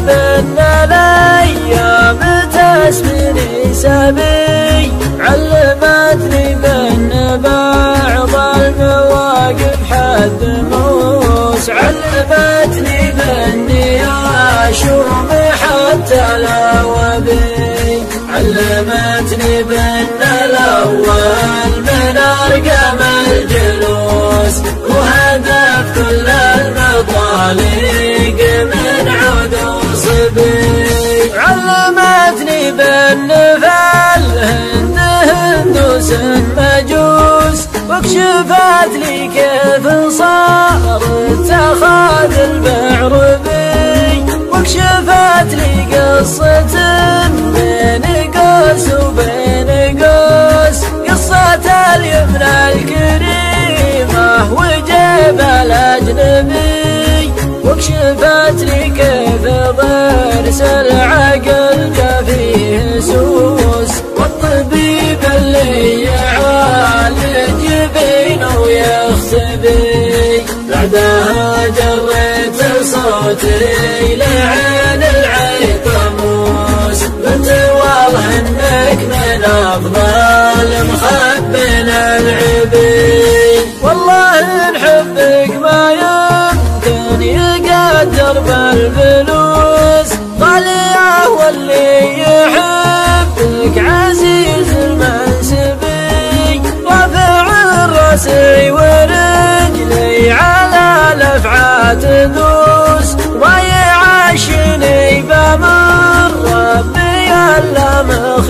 بأن الأيام تسمني سبي علمتني بأن بعض المواقف حد موس علمتني بأني أشوم حتى لا بي علمتني بأن الأول صبي علمتني بالنفل هند هندوس مجوس وكشفت لي كيف صار اتخاذ البعر صوتي لعين العيطموس قلت والله إنك من أفضل مخبن العبي والله إن ما يمكن يقدر بالفلوس. طالع واللي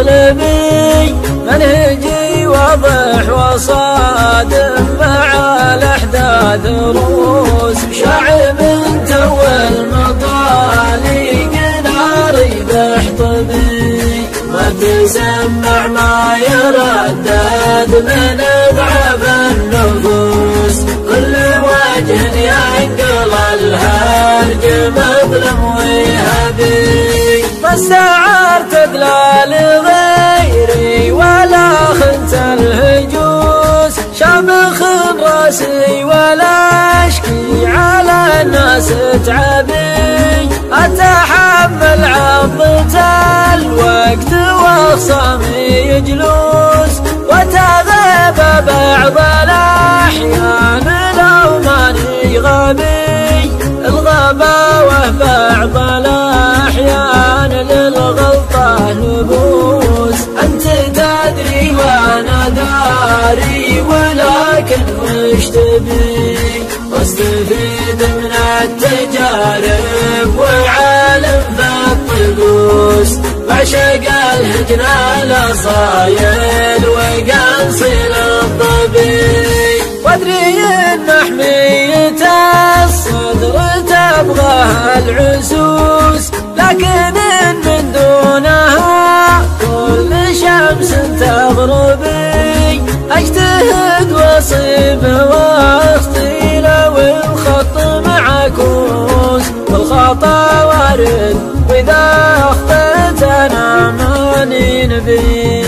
مخلبي منهجي واضح وصادم مع الأحداث روس شعب تو المطالق ناري بحطبي ما تسمع ما يردد من ضعف النفوس. كل وجه ينقل الهرج مظلم ويهبي ما استعرت على الناس تعبي أتحمل عضة الوقت واخصامي يجلوس وتغيب بعض الأحيان لو ماني غبي الغباوة بعض الأحيان للغلطة نبوس. أنت تدري وأنا داري ولكن وش تبي؟ التجارب وعالم بالطقوس بعشق الهجن الاصايل وقنصل الضبي وأدري إن حمية الصدر تبغاها العسوس لكن من دونها كل شمس تغربي والخطا وارد وإذا اخطيت أنا ماني نبي.